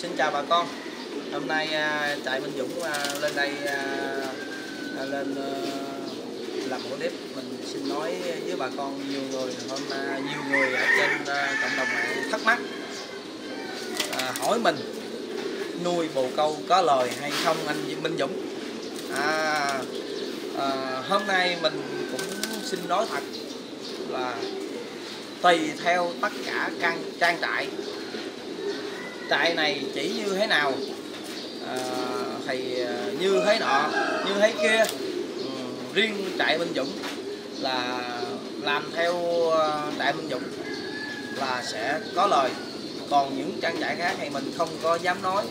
Xin chào bà con. Hôm nay à, trại Minh Dũng à, lên đây à, lên ờ, làm một clip mình xin nói với bà con nhiều người hôm nhiều người ở trên cộng đồng mạng thắc mắc à, hỏi mình nuôi bồ câu có lời hay không anh Minh Dũng. À, à, hôm nay mình cũng xin nói thật là tùy theo tất cả căn trang trại trại này chỉ như thế nào? À, thì à, như thế nọ như thế kia ừ, riêng trại Minh Dũng là làm theo à, trại Minh Dũng là sẽ có lời. Còn những trang trại khác thì mình không có dám nói.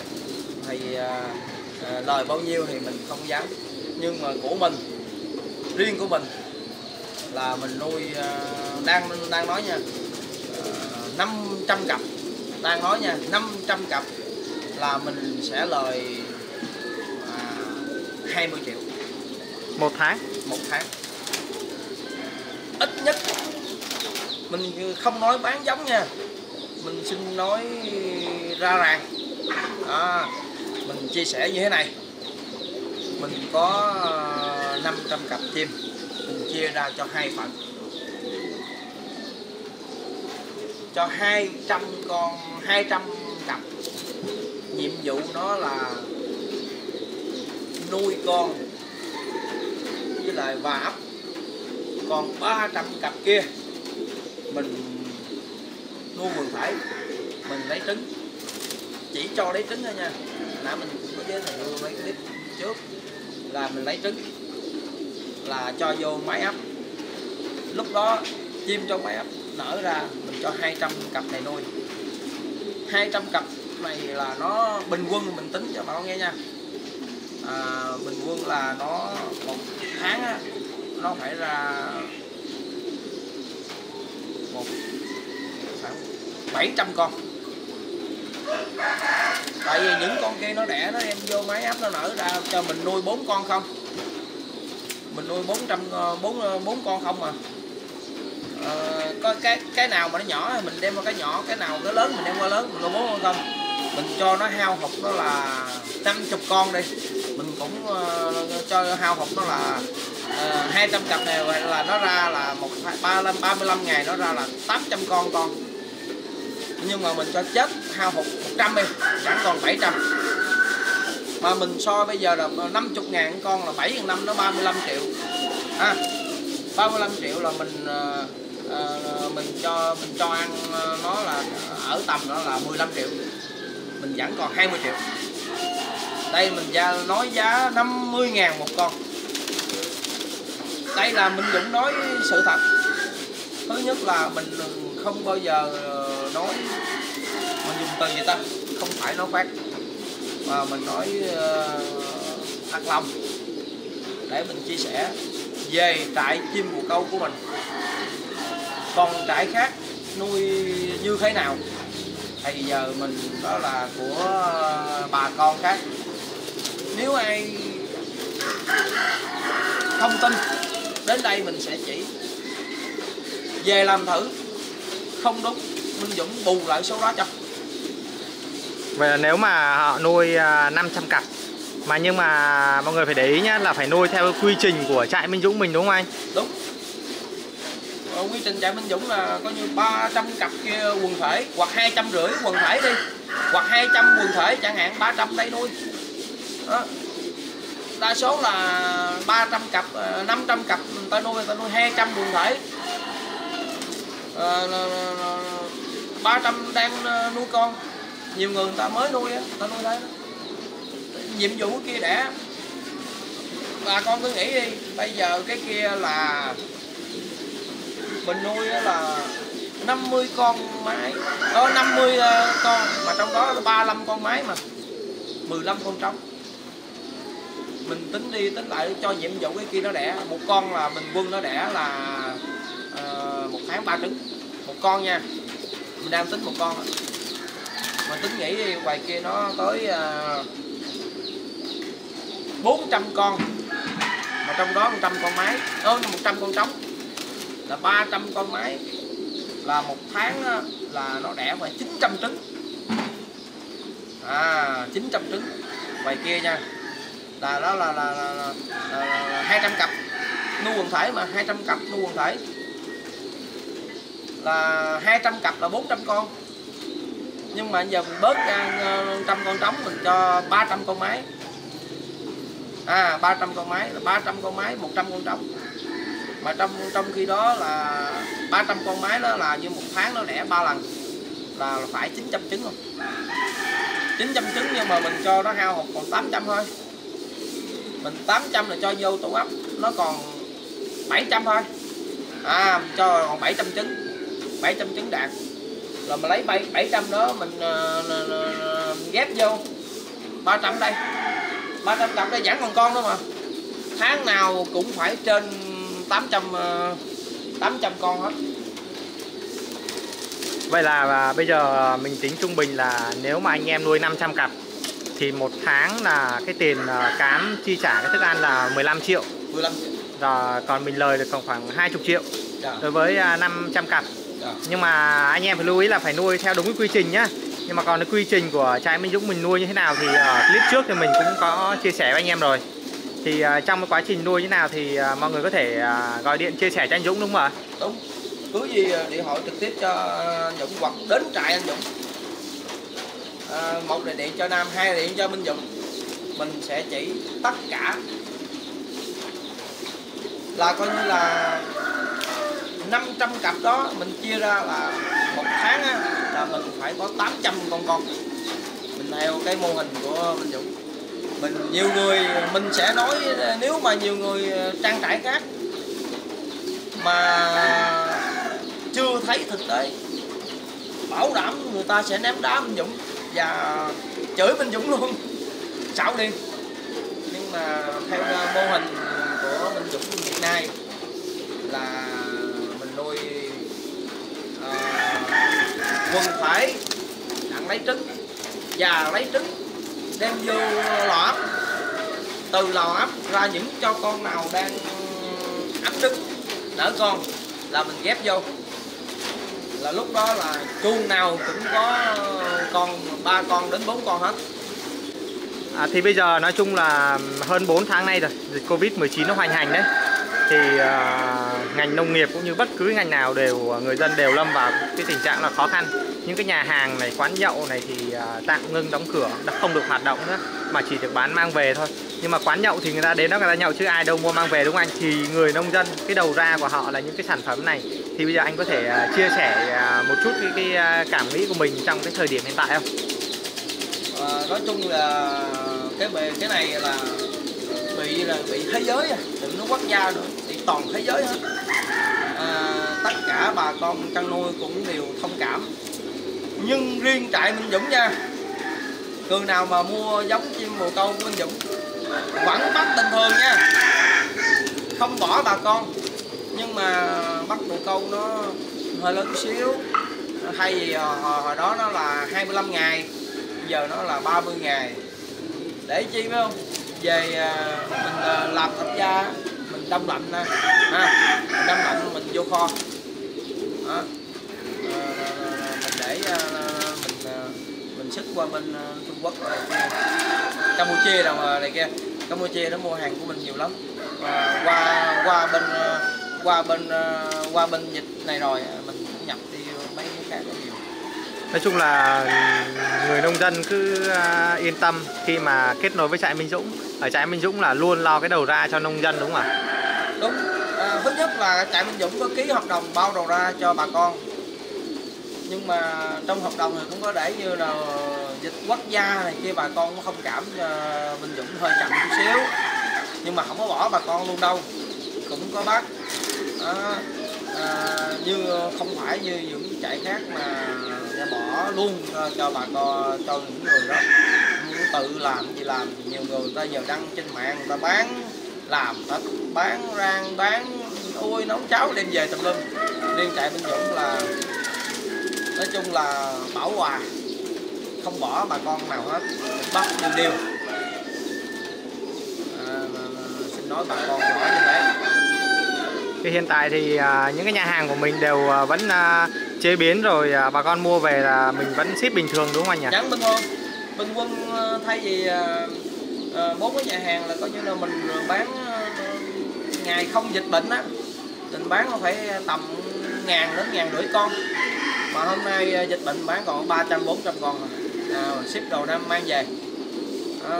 Thì à, à, lời bao nhiêu thì mình không dám. Nhưng mà của mình riêng của mình là mình nuôi à, đang đang nói nha à, 500 cặp đang nói nha 500 cặp là mình sẽ lời à, 20 triệu. Một tháng? Một tháng. Ít nhất mình không nói bán giống nha mình xin nói ra ràng. À, mình chia sẻ như thế này. Mình có 500 cặp chim mình chia ra cho hai phần cho 200 con 200 cặp. Nhiệm vụ nó là nuôi con, với lại và ấp còn 300 cặp kia. Mình nuôi vườn thải mình lấy trứng. Chỉ cho lấy trứng thôi nha. Nãy mình cũng có giới thiệu mấy clip trước là mình lấy trứng là cho vô máy ấp. Lúc đó chim trong máy ấp nở ra cho 200 cặp này nuôi 200 cặp này là nó bình quân mình tính cho bà con nghe nha. À, bình quân là nó một tháng á, nó phải ra một khoảng 700 con. Tại vì những con kia nó đẻ nó đem vô máy áp nó nở ra cho mình nuôi bốn con không? Mình nuôi 400 bốn ờ, ờ, bốn con không mà à, ờ, có cái cái nào mà nó nhỏ thì mình đem qua cái nhỏ cái nào cái lớn mình đem qua lớn mình nuôi bốn con không mình cho nó hao hụt nó là 50 con đi. Mình cũng uh, cho hao hụt nó là ờ, uh, 200 cặp này vậy là nó ra là một ba ba mươi lăm ngày nó ra là 800 con con. Nhưng mà mình cho chết hao hụt 100 đi chẳng còn 700 mà mình so bây giờ là 50 ngàn con là 7 năm nó 35 triệu. Ha 35 triệu là mình uh, uh, mình cho mình cho ăn ờ, nó là ở tầm nó là 15 triệu. Mình vẫn còn 20 triệu. Đây mình ra nói giá 50 ngàn một con. Đây là mình Dũng nói sự thật. Thứ nhất là mình không bao giờ ờ, nói mình dùng từ gì ta? Không phải nói khoác mà mình nói uh, thật lòng. Để mình chia sẻ về trại chim bồ câu của mình còn trại khác nuôi như thế nào? Thì giờ mình đó là của bà con khác. Nếu ai không tin đến đây mình sẽ chỉ. Về làm thử. Không đúng Minh Dũng bù lại số đó cho. Vậy là nếu mà họ nuôi 500 cặp mà nhưng mà mọi người phải để ý nhá là phải nuôi theo quy trình của trại Minh Dũng mình đúng không anh? Đúng. Ở quy trình chạy Minh Dũng là coi như 300 cặp kia quần thể hoặc hai trăm rưỡi quần thể đi hoặc 200 quần thể chẳng hạn 300 đây nuôi. Đó. Đa số là 300 cặp ờ, 500 cặp người ta nuôi người ta nuôi 200 quần thể. Ờ, à, 300 đang nuôi con nhiều người người ta mới nuôi á ta nuôi đấy nhiệm vụ kia đẻ bà con cứ nghĩ đi bây giờ cái kia là mình nuôi là 50 con mái có 50 ờ, con mà trong đó là 35 con mái mà. 15 con trống. Mình tính đi tính lại cho nhiệm vụ cái kia nó đẻ. Một con là mình quân nó đẻ là uh, một tháng ba trứng một con nha. Mình đang tính một con mà tính nghĩ đi ngoài kia nó tới ờ, uh, 400 con. Mà trong đó 100 con máy đó 100 con trống là 300 con máy. Là một tháng là nó đẻ phải 900 trứng. À 900 trứng. Ngoài kia nha là đó là là, là, là, là, là 200 cặp. Nuôi quần thể mà 200 cặp nuôi quần thể. Là 200 cặp là 400 con. Nhưng mà giờ mình bớt ra ờ, trăm con trống mình cho 300 con máy. À 300 con máy là 300 con máy 100 con trống mà trong trong khi đó là 300 con máy đó là như một tháng nó đẻ ba lần. Là phải 900 trứng không 900 trứng nhưng mà mình cho nó hao hụt còn 800 thôi. Mình 800 là cho vô tủ ấp nó còn 700 thôi. À cho còn 700 trứng 700 trứng đạt. Là mình lấy 7, 700 đó mình uh, ghép vô. 300 đây. 300 cặp đây vẫn còn con đó mà. Tháng nào cũng phải trên 800 uh, 800 con hết. Vậy là à, bây giờ mình tính trung bình là nếu mà anh em nuôi 500 cặp thì một tháng là cái tiền à, cám chi trả cái thức ăn là 15 triệu. 15 rồi còn mình lời được còn khoảng 20 triệu dạ. đối với à, 500 cặp. Dạ. nhưng mà anh em phải lưu ý là phải nuôi theo đúng cái quy trình nhá. Nhưng mà còn cái quy trình của trái Minh Dũng mình nuôi như thế nào thì ở clip trước thì mình cũng có chia sẻ với anh em rồi thì uh, trong cái quá trình nuôi như nào thì uh, mọi người có thể uh, gọi điện chia sẻ cho anh Dũng đúng không ạ? đúng. Cứ gì điện thoại trực tiếp cho anh Dũng hoặc đến trại anh Dũng. À, một là điện cho Nam hai là điện cho Minh Dũng. Mình sẽ chỉ tất cả. Là coi như là 500 cặp đó mình chia ra là một tháng á, là mình phải có 800 con con. Mình theo cái mô hình của Minh Dũng mình nhiều người mình sẽ nói nếu mà nhiều người ờ, trang trải khác mà chưa thấy thực tế bảo đảm người ta sẽ ném đá Minh Dũng và chửi Minh Dũng luôn. Xạo đi. Nhưng mà theo ờ, mô hình của Minh Dũng hiện nay là mình nuôi uh, quần phải đặng lấy trứng và lấy trứng đem vô lò ấp từ lò ấp ra những cho con nào đang ấp trứng nở con là mình ghép vô. Là lúc đó là chuông nào cũng có con ba con đến bốn con hết. À, thì bây giờ nói chung là hơn 4 tháng nay rồi dịch Covid-19 nó hoành hành đấy thì uh, ngành nông nghiệp cũng như bất cứ ngành nào đều à, người dân đều lâm vào cái tình trạng là khó khăn. Những cái nhà hàng này quán nhậu này thì uh, tạm ngưng đóng cửa đã không được hoạt động nữa mà chỉ được bán mang về thôi. Nhưng mà quán nhậu thì người ta đến đó người ta nhậu chứ ai đâu mua mang về đúng không anh? Thì người nông dân cái đầu ra của họ là những cái sản phẩm này. Thì bây giờ anh có thể uh, chia sẻ uh, một chút cái, cái uh, cảm nghĩ của mình trong cái thời điểm hiện tại không? À, nói chung là cái bề cái này là bị là bị thế giới à đừng nói quốc gia nữa toàn thế giới hết. À, tất cả bà con chăn nuôi cũng đều thông cảm. Nhưng riêng trại Minh Dũng nha người nào mà mua giống chim bồ câu của Minh Dũng vẫn bắt bình thường nha. Không bỏ bà con nhưng mà bắt bồ câu nó hơi lớn xíu. Thay vì ờ, hồi, hồi đó nó là 25 ngày giờ nó là 30 ngày. Để chi phải không? Về ờ, mình làm thịt da mình đông lạnh nè ha mình đông lạnh mình vô kho đó. À, mình để ờ, mình ờ, mình xuất qua bên ờ, Trung Quốc này kia Campuchia đâu mà này kia Campuchia nó mua hàng của mình nhiều lắm và qua qua bên qua bên qua bên dịch này rồi mình nhập đi mấy cái khác nhiều Nói chung là người nông dân cứ yên tâm khi mà kết nối với trại Minh Dũng. Ở trại Minh Dũng là luôn lo cái đầu ra cho nông dân đúng không ạ? Đúng. À, thứ nhất là trại Minh Dũng có ký hợp đồng bao đầu ra cho bà con. Nhưng mà trong hợp đồng thì cũng có để như là dịch quốc gia này kia bà con cũng không cảm à, cho Minh Dũng hơi chậm chút xíu. Nhưng mà không có bỏ bà con luôn đâu. Cũng có bắt. À, à, như không phải như những trại khác mà bỏ luôn à, cho bà con cho những người đó tự làm gì làm nhiều người ta giờ đăng trên mạng người ta bán làm ta bán rang bán ôi nấu cháo đem về tùm lum. Riêng trại Minh Dũng là nói chung là bảo hòa. Không bỏ bà con nào hết. Bắt đều đều à, xin nói bà con bỏ như thế thì hiện tại thì à, những cái nhà hàng của mình đều à, vẫn à, chế biến rồi à, bà con mua về là mình vẫn ship bình thường đúng không anh nhỉ? Vẫn bình thường. bình quân ờ, thay vì ờ, Ờ, bốn cái nhà hàng là coi như là mình bán ờ, ngày không dịch bệnh á mình bán phải tầm ngàn đến ngàn rưỡi con. Mà hôm nay ờ, dịch bệnh bán còn 300 400 con. À, à ship đầu năm mang về. À,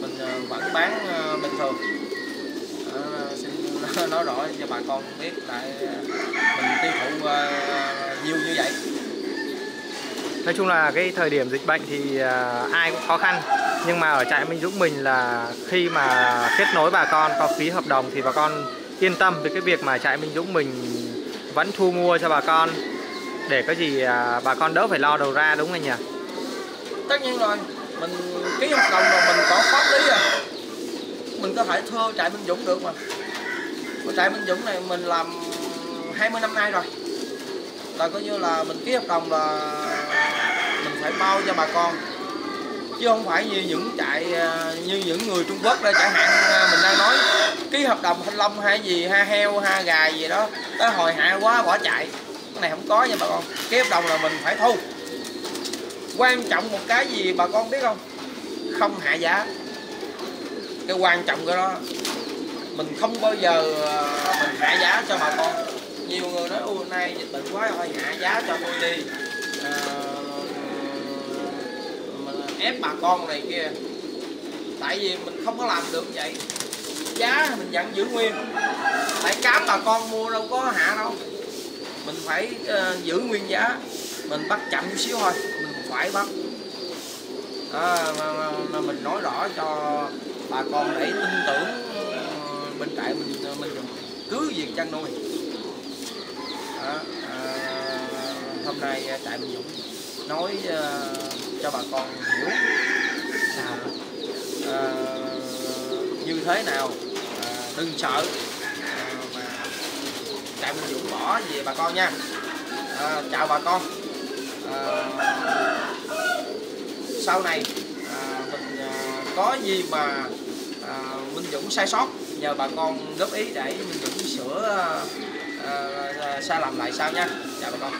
mình vẫn bán bình thường. À, xin nói rõ cho bà con biết tại mình tiêu thụ nhiều như vậy. Nói chung là cái thời điểm dịch bệnh thì ai cũng khó khăn. Nhưng mà ở trại Minh Dũng mình là khi mà kết nối bà con, có phí hợp đồng thì bà con yên tâm về cái việc mà trại Minh Dũng mình vẫn thu mua cho bà con. Để có gì à, bà con đỡ phải lo đầu ra, đúng không nhỉ? tất nhiên rồi, mình ký hợp đồng mà mình có pháp lý rồi mình có thể thưa trại Minh Dũng được mà. Của trại Minh Dũng này mình làm 20 năm nay rồi. Là coi như là mình ký hợp đồng là mình phải bao cho bà con chứ không phải như những chạy à, như những người Trung Quốc đây chẳng hạn. À, mình đang nói ký hợp đồng thanh long hay gì ha heo ha gà gì đó tới hồi hạ quá bỏ chạy. Cái này không có nha bà con. Ký hợp đồng là mình phải thu. Quan trọng một cái gì bà con biết không? Không hạ giá. Cái quan trọng cái đó mình không bao giờ à, mình hạ giá cho bà con. Nhiều người nói ôi nay dịch bệnh quá thôi hạ giá cho tôi đi. À, ép bà con này kia. Tại vì mình không có làm được vậy. Giá mình vẫn giữ nguyên. Tại cám bà con mua đâu có hạ đâu. Mình phải uh, giữ nguyên giá. Mình bắt chậm chút xíu thôi. Mình phải bắt. À, mà, mà, mà mình nói rõ cho bà con để tin tưởng ờ, bên trại mình ờ, mình cứ việc chăn nuôi. À, à, hôm nay trại mình Dũng nói uh, cho bà con hiểu là à, như thế nào à, đừng sợ à, mà trại Minh Dũng bỏ về bà con nha à, chào bà con à, sau này à, mình à, có gì mà à, Minh Dũng sai sót nhờ bà con góp ý để Minh Dũng sửa à, à, sai lầm lại sao nha chào bà con